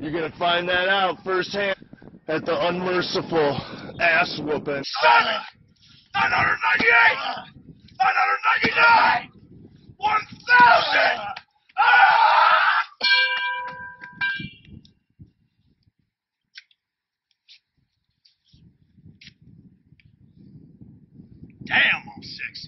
You're gonna find that out firsthand at the unmerciful ass whooping. Seven, 998, 999, 1,000! Ah! Damn, I'm sexy.